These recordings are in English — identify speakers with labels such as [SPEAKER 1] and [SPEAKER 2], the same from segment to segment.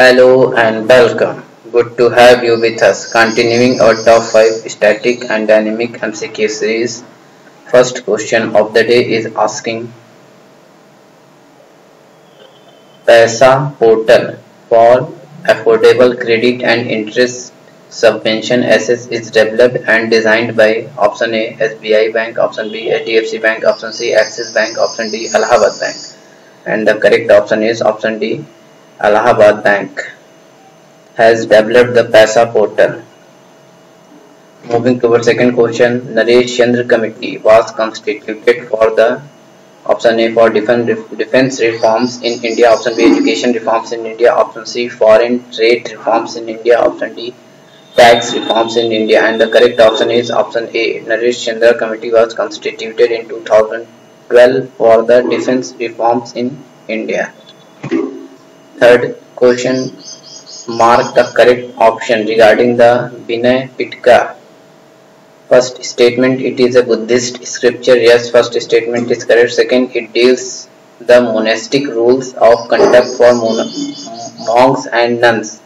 [SPEAKER 1] Hello and welcome. Good to have you with us. Continuing our top 5 static and dynamic MCQ series. First question of the day is asking Paisa portal for affordable credit and interest subvention access is developed and designed by option A SBI Bank, option B HDFC Bank, option C Axis Bank, option D Allahabad Bank. And the correct option is option D Allahabad Bank has developed the Paisa portal. Moving to our second question, Naresh Chandra Committee was constituted for the option A for defense reforms in India, option B education reforms in India, option C foreign trade reforms in India, option D tax reforms in India and the correct option is option A. Naresh Chandra Committee was constituted in 2012 for the defense reforms in India. Third question mark the correct option regarding the Vinay Pitka. First statement it is a Buddhist scripture. Yes, first statement is correct. Second it deals the monastic rules of conduct for monks and nuns.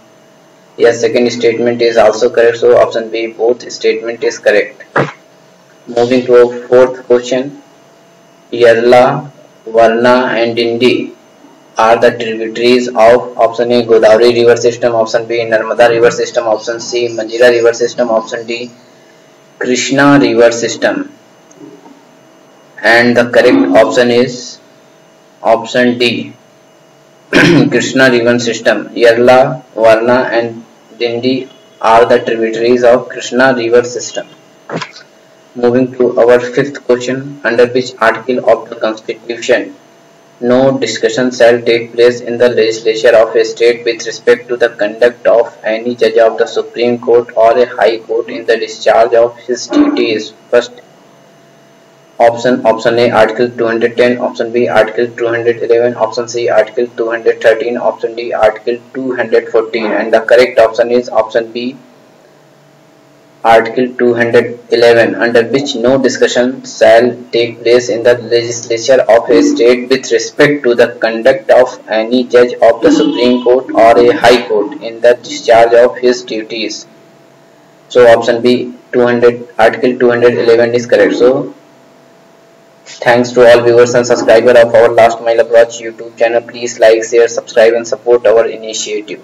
[SPEAKER 1] Yes, second statement is also correct. So option B both statement is correct. Moving to a fourth question. Yarla, Varna and Dindi are the tributaries of option A Godavari river system, option B Narmada river system, option C Manjira river system, option D Krishna river system. And the correct option is option D Krishna river system. Yarla, Varna and Dindi are the tributaries of Krishna river system. Moving to our fifth question, under which article of the constitution no discussion shall take place in the legislature of a state with respect to the conduct of any judge of the Supreme Court or a High Court in the discharge of his duties. First option option A Article 210, option B Article 211, option C Article 213, option D Article 214 and the correct option is option B Article 211 under which no discussion shall take place in the legislature of a state with respect to the conduct of any judge of the Supreme Court or a High Court in the discharge of his duties. So option B 200 Article 211 is correct. So thanks to all viewers and subscribers of our Last Mile Approach YouTube channel. Please like, share, subscribe and support our initiative.